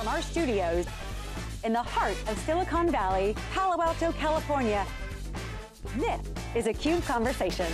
From our studios in the heart of Silicon Valley, Palo Alto, California, this is a CUBE Conversation.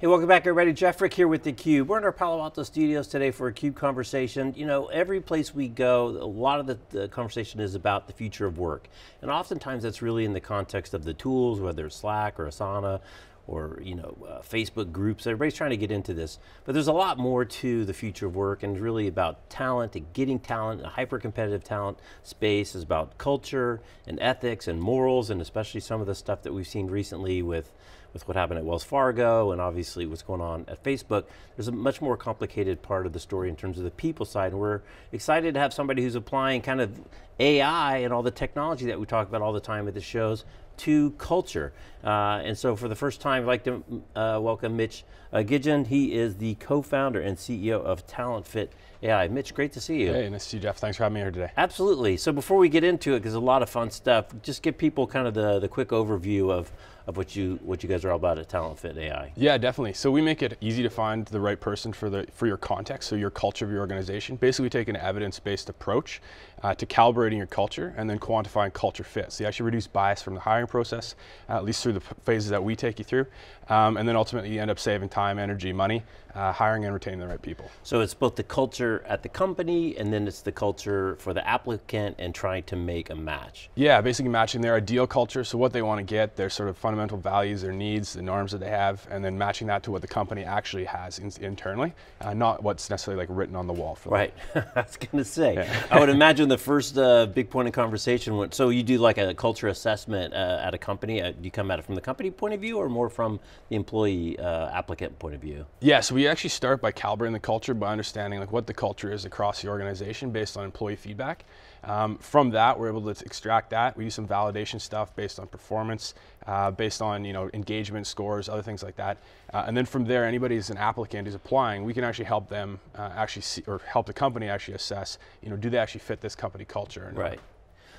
Hey, welcome back everybody. Jeff Frick here with theCUBE. We're in our Palo Alto studios today for a CUBE conversation. You know, every place we go, a lot of the, the, conversation is about the future of work. And oftentimes that's really in the context of the tools, whether it's Slack or Asana, or you know, uh, Facebook groups, everybody's trying to get into this. But there's a lot more to the future of work and really about talent and getting talent, in a hyper-competitive talent space is about culture and ethics and morals and especially some of the stuff that we've seen recently with with what happened at Wells Fargo and obviously what's going on at Facebook, there's a much more complicated part of the story in terms of the people side. And we're excited to have somebody who's applying kind of AI and all the technology that we talk about all the time at the shows to culture. Uh, and so for the first time, I'd like to uh, welcome Mitch uh, Gudgeon. He is the co-founder and CEO of Talent Fit AI. Mitch, great to see you. Hey, nice to see you, Jeff. Thanks for having me here today. Absolutely. So before we get into it, because a lot of fun stuff, just give people kind of the, the quick overview of of what you what you guys are all about at Talent Fit AI. Yeah, definitely. So we make it easy to find the right person for the for your context, so your culture of your organization. Basically, we take an evidence-based approach uh, to calibrating your culture and then quantifying culture fit. So you actually reduce bias from the hiring process, uh, at least through the phases that we take you through, um, and then ultimately you end up saving time, energy, money, uh, hiring and retaining the right people. So it's both the culture at the company and then it's the culture for the applicant and trying to make a match. Yeah, basically matching their ideal culture, so what they want to get, their sort of fundamental values, their needs, the norms that they have, and then matching that to what the company actually has in, internally, uh, not what's necessarily like written on the wall for Right, I was going to say, yeah. I would imagine the first uh, big point of conversation, went, so you do like a culture assessment uh, at a company, uh, do you come at it from the company point of view or more from the employee uh, applicant point of view? Yeah, so we we actually start by calibrating the culture by understanding like what the culture is across the organization based on employee feedback. Um, from that, we're able to extract that. We do some validation stuff based on performance, uh, based on you know engagement scores, other things like that. Uh, and then from there, anybody who's an applicant who's applying, we can actually help them uh, actually see, or help the company actually assess, you know, do they actually fit this company culture? right.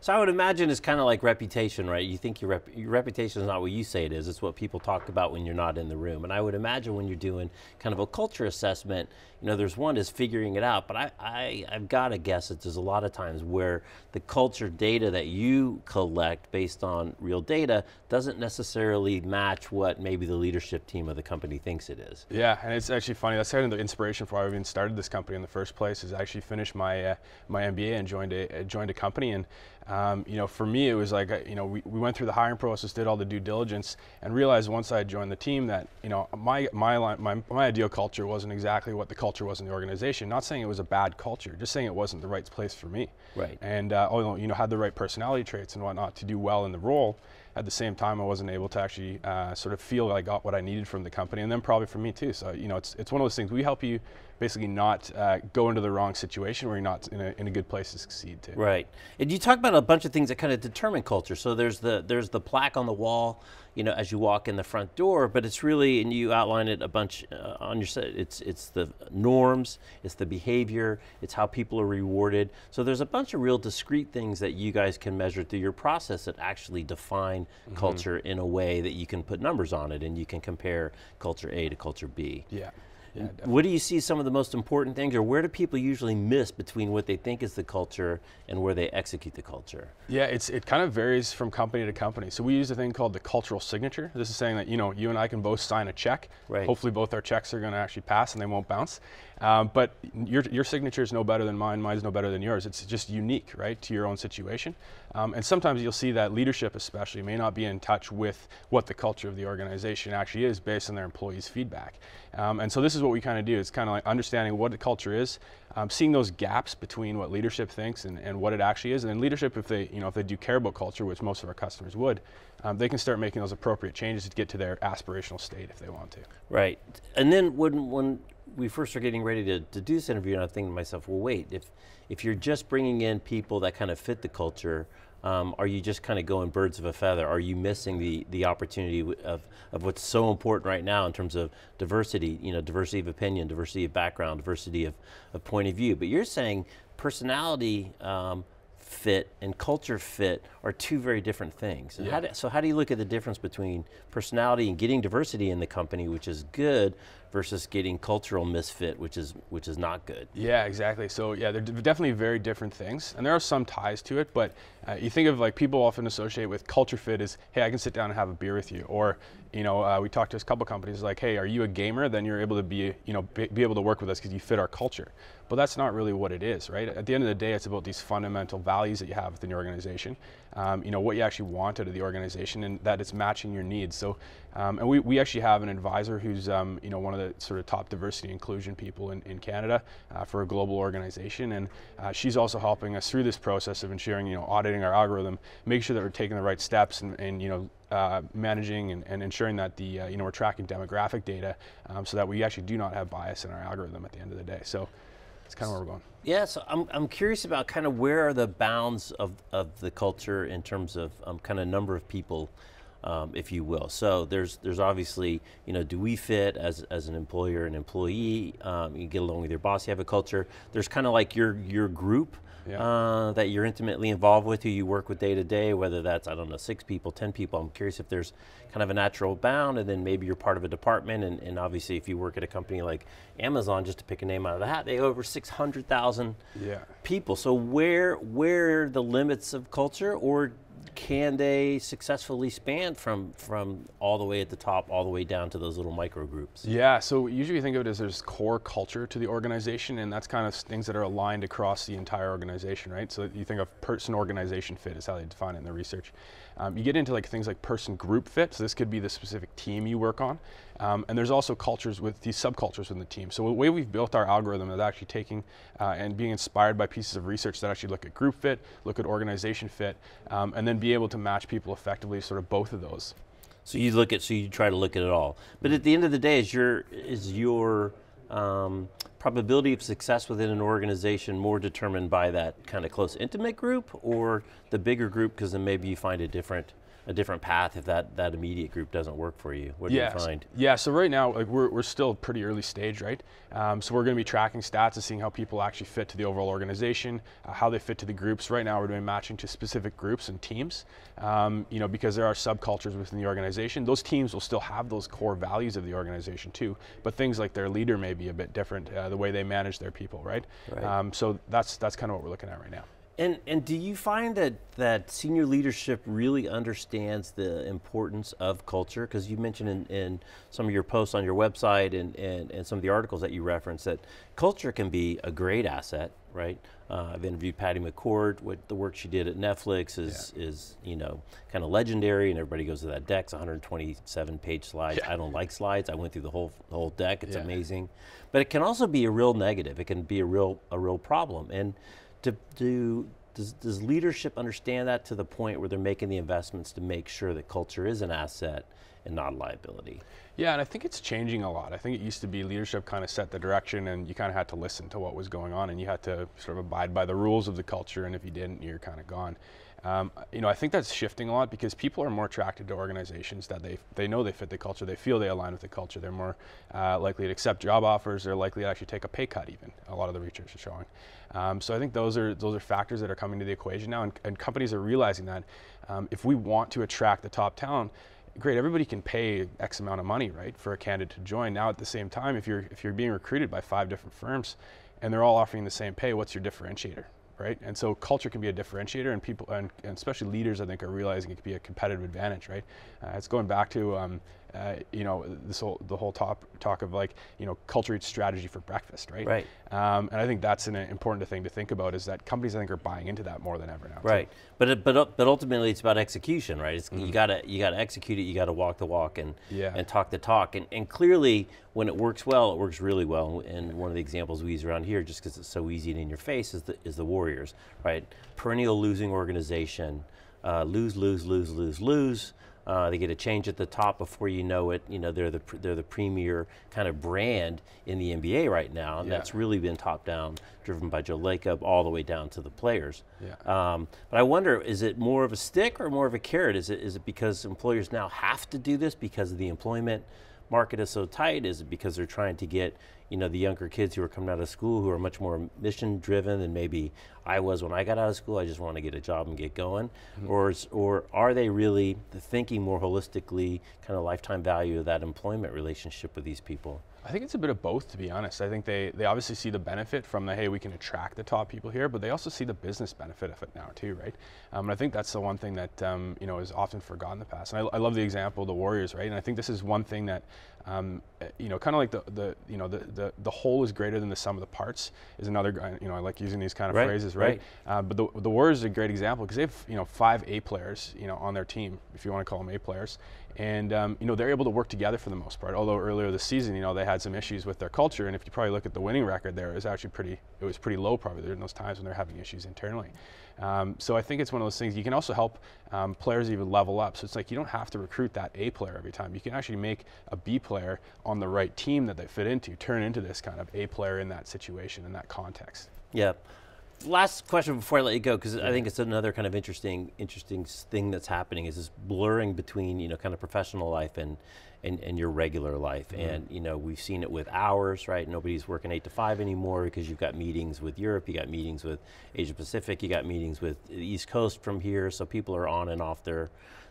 So I would imagine it's kind of like reputation, right? You think your, rep your reputation is not what you say it is, it's what people talk about when you're not in the room. And I would imagine when you're doing kind of a culture assessment, you know, there's one is figuring it out, but I, I, I've got to guess that there's a lot of times where the culture data that you collect based on real data doesn't necessarily match what maybe the leadership team of the company thinks it is. Yeah, and it's actually funny, that's kind of the inspiration for why we even started this company in the first place, is I actually finished my, uh, my MBA and joined a, joined a company and um, you know, for me, it was like, you know, we, we went through the hiring process, did all the due diligence, and realized once I joined the team that, you know, my, my, my, my ideal culture wasn't exactly what the culture was in the organization. Not saying it was a bad culture, just saying it wasn't the right place for me. Right. And, uh, oh, you know, had the right personality traits and whatnot to do well in the role. At the same time, I wasn't able to actually uh, sort of feel I got what I needed from the company, and then probably from me too. So, you know, it's, it's one of those things. We help you basically not uh, go into the wrong situation where you're not in a, in a good place to succeed too. Right. And you talk about a bunch of things that kind of determine culture. So there's the, there's the plaque on the wall, you know, as you walk in the front door, but it's really, and you outline it a bunch uh, on your site, it's, it's the norms, it's the behavior, it's how people are rewarded. So there's a bunch of real discrete things that you guys can measure through your process that actually define mm -hmm. culture in a way that you can put numbers on it and you can compare culture A to culture B. Yeah. Yeah, what do you see some of the most important things, or where do people usually miss between what they think is the culture and where they execute the culture? Yeah, it's it kind of varies from company to company. So we use a thing called the cultural signature. This is saying that you know you and I can both sign a check. Right. Hopefully, both our checks are going to actually pass and they won't bounce. Um, but your, your signature is no better than mine, mine's no better than yours. It's just unique, right, to your own situation. Um, and sometimes you'll see that leadership especially may not be in touch with what the culture of the organization actually is based on their employees' feedback. Um, and so this is what we kind of do. It's kind of like understanding what the culture is, um, seeing those gaps between what leadership thinks and, and what it actually is. And then leadership, if they, you know, if they do care about culture, which most of our customers would, um, they can start making those appropriate changes to get to their aspirational state if they want to. Right. And then when, when we first are getting ready to, to do this interview, and I'm thinking to myself, well, wait, if, if you're just bringing in people that kind of fit the culture, um, are you just kind of going birds of a feather? Are you missing the, the opportunity of, of what's so important right now in terms of diversity, you know, diversity of opinion, diversity of background, diversity of, of point of view? But you're saying personality um, fit and culture fit are two very different things. Yeah. How do, so how do you look at the difference between personality and getting diversity in the company, which is good, versus getting cultural misfit, which is which is not good. Yeah, exactly. So yeah, they're definitely very different things, and there are some ties to it. But uh, you think of like people often associate with culture fit is, hey, I can sit down and have a beer with you, or you know, uh, we talked to a couple companies like, hey, are you a gamer? Then you're able to be, you know, be, be able to work with us because you fit our culture. But that's not really what it is, right? At the end of the day, it's about these fundamental values that you have within your organization. Um, you know, what you actually want out of the organization, and that it's matching your needs. So, um, and we, we actually have an advisor who's, um, you know, one of the sort of top diversity inclusion people in, in Canada uh, for a global organization, and uh, she's also helping us through this process of ensuring, you know, auditing our algorithm, make sure that we're taking the right steps, and, and you know, uh, managing and, and, ensuring that the uh, you know we're tracking demographic data um, so that we actually do not have bias in our algorithm at the end of the day. So that's kind of where we're going. Yeah, so I'm, I'm curious about kind of where are the bounds of, of the culture in terms of um, kind of number of people, um, if you will. So there's there's obviously you know do we fit as, as an employer and employee? Um, you get along with your boss. You have a culture. There's kind of like your your group yeah. uh, that you're intimately involved with, who you work with day to day, whether that's, I don't know, six people, 10 people. I'm curious if there's kind of a natural bound, and then maybe you're part of a department. And, and obviously, if you work at a company like Amazon, just to pick a name out of the hat, they have over 600,000 yeah. people. So, where, where are the limits of culture, or can they successfully span from from all the way at the top all the way down to those little micro groups? Yeah so usually think of it as there's core culture to the organization and that's kind of things that are aligned across the entire organization right? So you think of person organization fit is how they define it in the research. Um, you get into like things like person group fit. So this could be the specific team you work on um, and there's also cultures with these subcultures in the team. So the way we've built our algorithm is actually taking uh, and being inspired by pieces of research that actually look at group fit, look at organization fit, um, and then be able to match people effectively, sort of both of those. So you look at, so you try to look at it all. But at the end of the day, is your is your um, probability of success within an organization more determined by that kind of close, intimate group, or the bigger group? Because then maybe you find a different a different path if that, that immediate group doesn't work for you? What do yeah, you find? Yeah, so right now, like we're, we're still pretty early stage, right? Um, so we're going to be tracking stats and seeing how people actually fit to the overall organization, uh, how they fit to the groups. Right now, we're doing matching to specific groups and teams, um, you know, because there are subcultures within the organization. Those teams will still have those core values of the organization too, but things like their leader may be a bit different, uh, the way they manage their people, right? right. Um, so that's that's kind of what we're looking at right now. And and do you find that that senior leadership really understands the importance of culture? Because you mentioned in, in some of your posts on your website and, and, and some of the articles that you reference that culture can be a great asset, right? Uh, I've interviewed Patty McCord. What the work she did at Netflix is yeah. is you know kind of legendary, and everybody goes to that deck. It's 127 page slides. Yeah. I don't like slides. I went through the whole the whole deck. It's yeah. amazing, but it can also be a real negative. It can be a real a real problem and to do does, does leadership understand that to the point where they're making the investments to make sure that culture is an asset and not a liability? Yeah, and I think it's changing a lot. I think it used to be leadership kind of set the direction and you kind of had to listen to what was going on and you had to sort of abide by the rules of the culture and if you didn't, you're kind of gone. Um, you know, I think that's shifting a lot because people are more attracted to organizations that they they know they fit the culture, they feel they align with the culture. They're more uh, likely to accept job offers. They're likely to actually take a pay cut. Even a lot of the research is showing. Um, so I think those are those are factors that are coming to the equation now, and, and companies are realizing that um, if we want to attract the top talent, great everybody can pay x amount of money right for a candidate to join now at the same time if you're if you're being recruited by five different firms and they're all offering the same pay what's your differentiator right? And so culture can be a differentiator, and people, and, and especially leaders, I think, are realizing it can be a competitive advantage, right? Uh, it's going back to, um, uh, you know, this whole the whole top, talk of like, you know, culture eats strategy for breakfast, right? Right. Um, and I think that's an important thing to think about is that companies, I think, are buying into that more than ever now. Right. Too. But it, but but ultimately, it's about execution, right? Mm-hmm. You gotta you gotta execute it. You gotta walk the walk and yeah. and talk the talk. And and clearly, when it works well, it works really well. And one of the examples we use around here, just because it's so easy and in your face, is the is the Warriors, right? Perennial losing organization, uh, lose, lose, lose, lose, lose. Uh, they get a change at the top before you know it. You know they're the they're the premier kind of brand in the NBA right now, and yeah. that's really been top down, driven by Joe Lacob all the way down to the players. Yeah. Um, but I wonder, is it more of a stick or more of a carrot? Is it is it because employers now have to do this because of the employment market is so tight? Is it because they're trying to get you know the younger kids who are coming out of school who are much more mission driven than maybe I was when I got out of school. I just want to get a job and get going, mm-hmm. or or are they really thinking more holistically, kind of lifetime value of that employment relationship with these people? I think it's a bit of both, to be honest. I think they, they obviously see the benefit from the, hey, we can attract the top people here, but they also see the business benefit of it now too, right? Um, and I think that's the one thing that, um, you know, is often forgotten in the past. And I, I, love the example of the Warriors, right? And I think this is one thing that, um, eh, you know, kind of like the, the, you know, the, the, the whole is greater than the sum of the parts is another, you know, I like using these kind of right, phrases, right? right. Uh, but the, the Warriors is a great example because they have, you know, five A players, you know, on their team, if you want to call them A players and um, you know they're able to work together for the most part. Although earlier this season, you know they had some issues with their culture, and if you probably look at the winning record there, it was actually pretty it was pretty low probably during those times when they're having issues internally. Um, so I think it's one of those things you can also help um, players even level up. So it's like you don't have to recruit that A player every time. You can actually make a B player on the right team that they fit into turn into this kind of A player in that situation in that context. Yeah last question before I let you go, because I think it's another kind of interesting, interesting thing that's happening is this blurring between you know kind of professional life and and, and your regular life. Mm -hmm. And you know we've seen it with hours, right? Nobody's working eight to five anymore because you've got meetings with Europe, you got meetings with Asia Pacific, you got meetings with the East Coast from here. So people are on and off their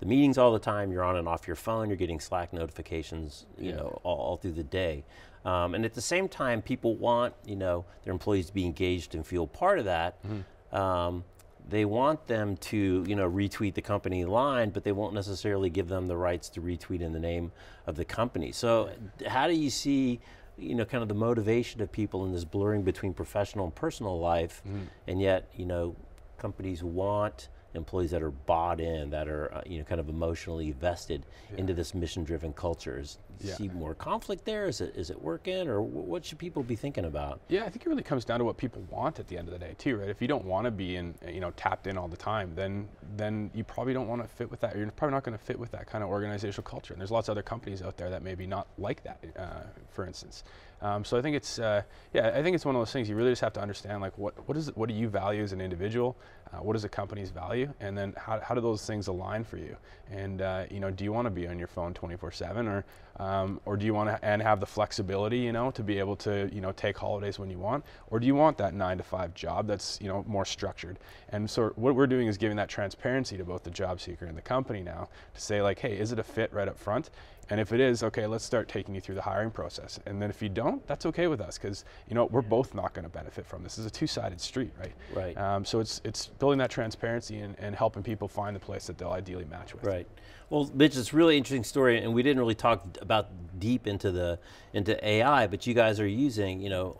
the meetings all the time. You're on and off your phone. You're getting Slack notifications, you yeah. know, all, all, through the day. Um, and at the same time, people want, you know, their employees to be engaged and feel part of that. Mm -hmm. um, they want them to, you know, retweet the company line, but they won't necessarily give them the rights to retweet in the name of the company. So, how do you see? you know, kind of the motivation of people in this blurring between professional and personal life, mm -hmm. and yet, you know, companies want employees that are bought in, that are uh, you know kind of emotionally vested yeah. into this mission-driven culture. Is yeah. see more conflict there? Is it is it working, or what should people be thinking about? Yeah, I think it really comes down to what people want at the end of the day too, right? If you don't want to be in you know tapped in all the time, then then you probably don't want to fit with that. You're probably not going to fit with that kind of organizational culture. And there's lots of other companies out there that maybe not like that, uh, for instance. Um, so I think it's uh, yeah, I think it's one of those things you really just have to understand like what what is it, what do you value as an individual, uh, what does a company's value, and then how, how do those things align for you? And uh, you know, do you want to be on your phone 24/7, or um, or do you want to and have the flexibility, you know, to be able to you know take holidays when you want, or do you want that nine to five job that's you know more structured? And so what we're doing is giving that transparency to both the job seeker and the company now to say like, hey, is it a fit right up front? And if it is, okay, let's start taking you through the hiring process. And then if you don't, that's okay with us because you know we're both not going to benefit from this. This is a two-sided street, right? Right. Um, so it's it's building that transparency and, and helping people find the place that they'll ideally match with. Right. Well, Mitch, it's a really interesting story, and we didn't really talk about deep into the into AI, but you guys are using you know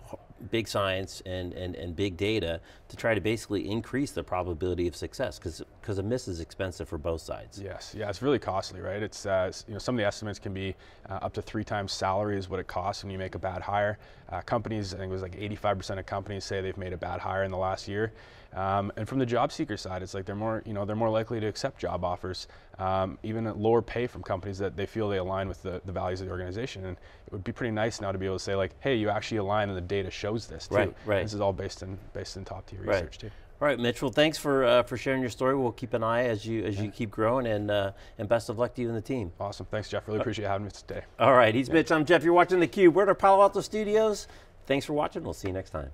big science and, and, and big data to try to basically increase the probability of success because a miss is expensive for both sides. Yes, yeah, it's really costly, right? It's uh, you know some of the estimates can be uh, up to three times salary is what it costs when you make a bad hire. Uh, companies, I think it was like 85% of companies say they've made a bad hire in the last year. Um, and from the job seeker side, it's like they're more, you know, they're more likely to accept job offers, um, even at lower pay from companies that they feel they align with the, the values of the organization. And it would be pretty nice now to be able to say like, hey, you actually align and the data shows this too. Right, right. This is all based in based in top tier research right. too. All right, Mitchell. Thanks for uh, for sharing your story. We'll keep an eye as you as yeah. you keep growing, and uh, and best of luck to you and the team. Awesome. Thanks, Jeff. Really uh, appreciate having me today. All right, he's yeah. Mitch. I'm Jeff. You're watching the Cube. We're at our Palo Alto studios. Thanks for watching. We'll see you next time.